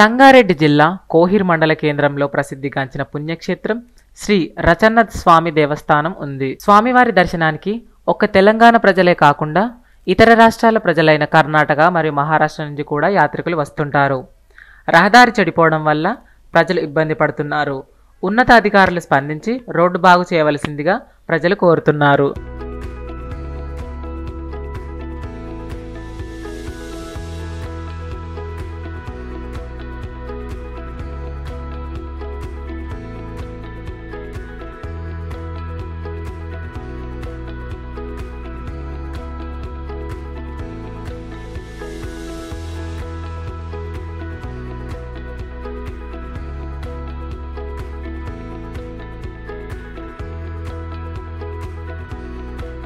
సంగారెడ్డి జిల్లా కోహిర్ మండల కేంద్రంలో ప్రసిద్ధిగాంచిన పుణ్యక్షేత్రం శ్రీ రచన్నత్ స్వామి దేవస్థానం ఉంది. స్వామివారి దర్శనానికి ఒక్క తెలంగాణ ప్రజలే కాకుండా ఇతర రాష్ట్రాల ప్రజలైన కర్ణాటక మరియు మహారాష్ట్ర నుంచి కూడా యాత్రికులు వస్తుంటారు. రహదారి చెడిపోవడం వల్ల ప్రజలు ఇబ్బంది పడుతున్నారు. ఉన్నతాధికారులు స్పందించి రోడ్డు బాగు చేయవలసిందిగా ప్రజలు కోరుతున్నారు.